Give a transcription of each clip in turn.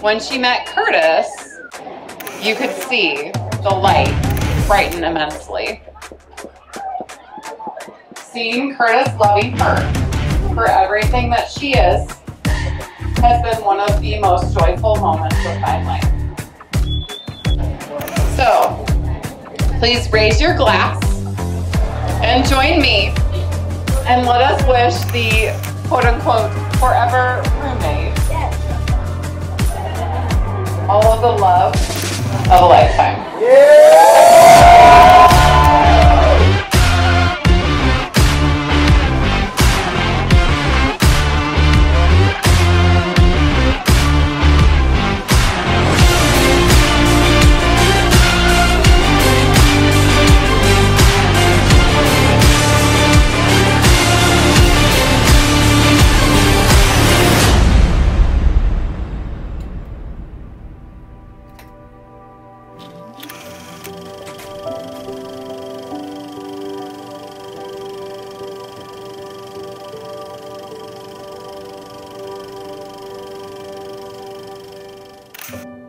when she met Curtis, you could see the light brighten immensely. Seeing Curtis loving her for everything that she is has been one of the most joyful moments of my life. So, please raise your glass and join me and let us wish the quote unquote forever roommate all of the love of a lifetime. Bye.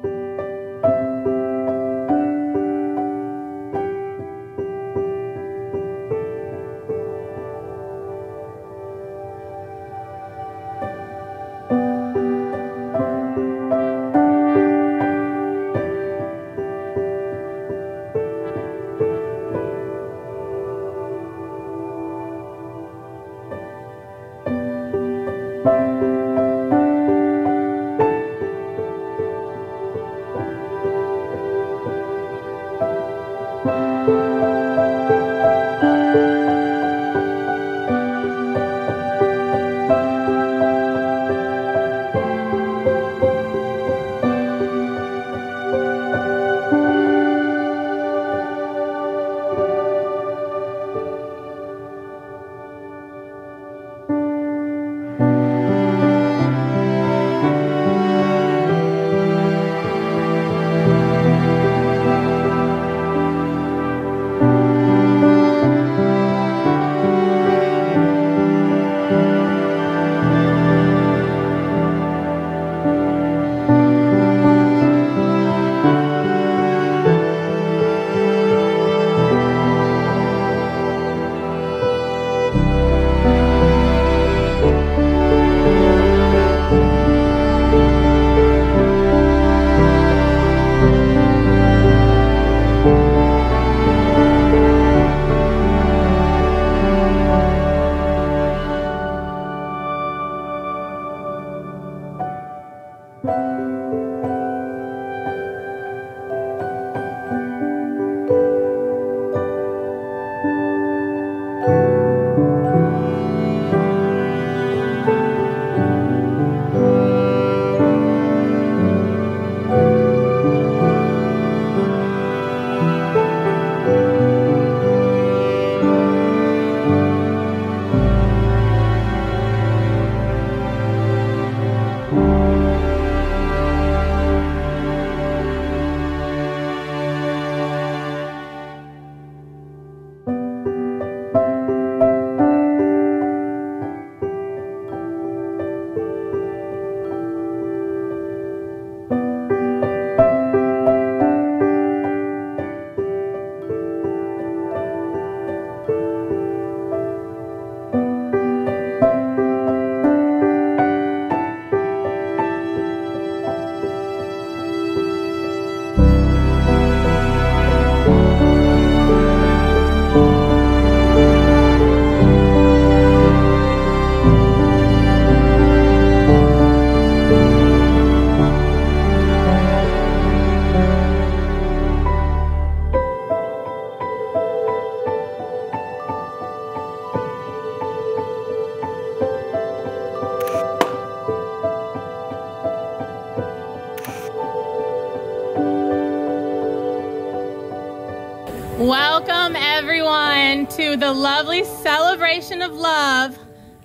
Welcome, everyone, to the lovely celebration of love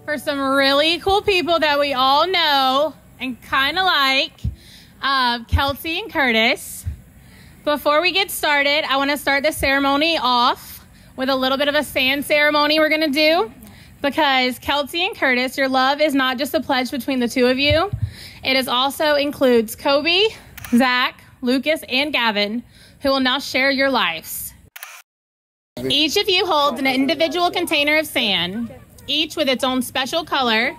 for some really cool people that we all know and kind of like uh, Kelsey and Curtis. Before we get started, I want to start the ceremony off with a little bit of a sand ceremony we're going to do because Kelsey and Curtis, your love is not just a pledge between the two of you, It is also includes Kobe, Zach, Lucas, and Gavin, who will now share your lives. Each of you holds an individual container of sand, each with its own special color.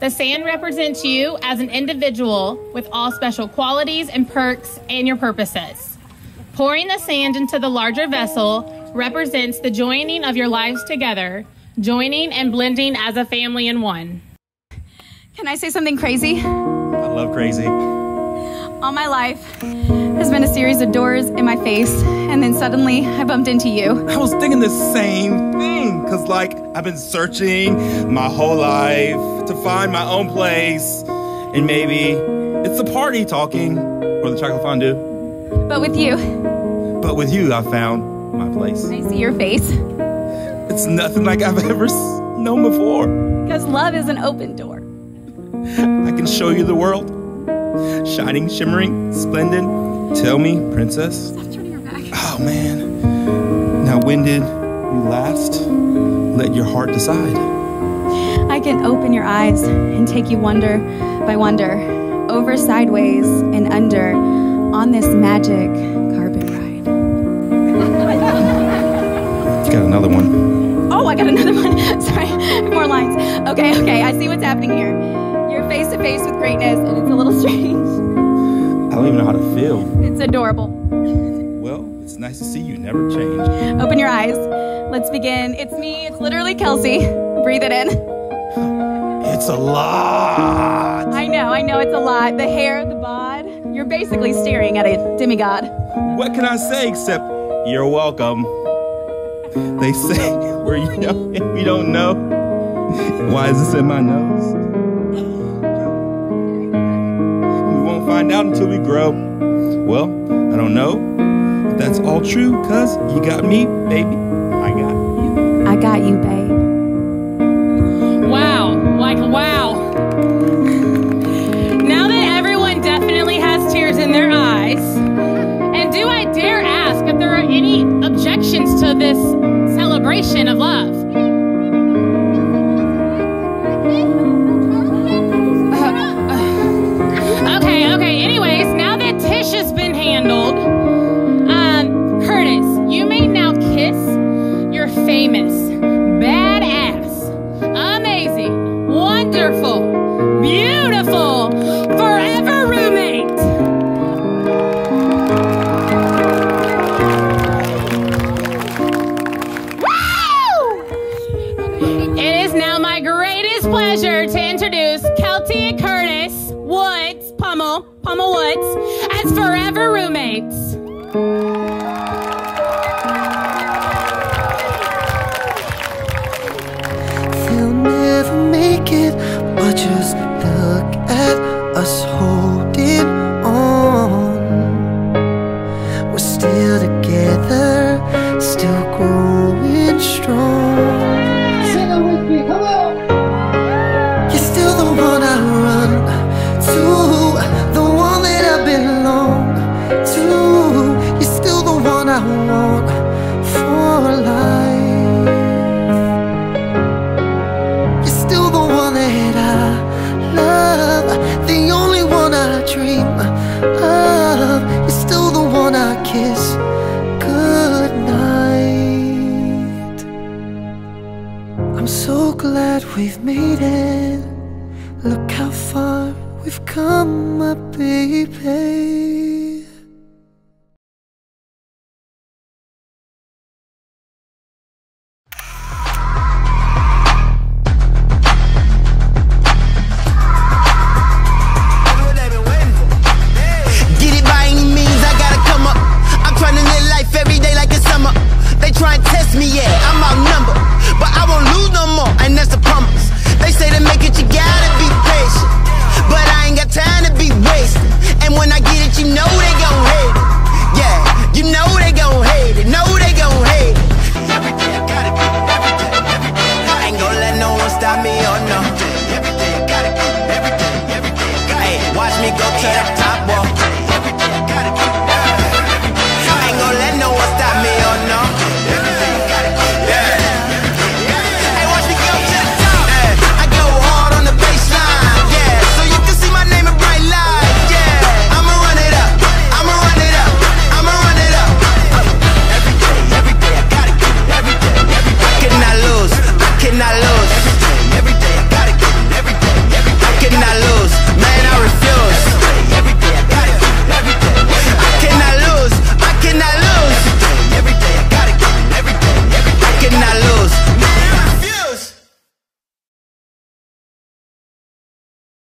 The sand represents you as an individual with all special qualities and perks and your purposes. Pouring the sand into the larger vessel represents the joining of your lives together, joining and blending as a family in one. Can I say something crazy? I love crazy. All my life has been a series of doors in my face, and then suddenly I bumped into you. I was thinking the same thing, because, like, I've been searching my whole life to find my own place, and maybe it's the party talking or the chocolate fondue. But with you, But with you, I found my place. I see your face. It's nothing like I've ever known before. Because love is an open door. I can show you the world. Shining, shimmering, splendid. Tell me, princess. Stop turning your back. Oh man. Now, when did you last let your heart decide? I can open your eyes and take you wonder by wonder, over, sideways, and under on this magic carpet ride. You got another one. Oh, I got another one. Sorry, more lines. Okay, okay, I see what's happening here. You're face to face with greatness, and it's a little strange. I don't even know how to feel. It's adorable. Well, it's nice to see you never change. Open your eyes. Let's begin. It's me, it's literally Kelsey. Breathe it in. It's a lot. I know, I know it's a lot. The hair, the bod. You're basically staring at a demigod. What can I say except you're welcome? They say where you know if we don't know. Why is this in my nose? Find out until we grow. Well, I don't know. But that's all true, cause you got me, baby. I got you. I got you, babe. We've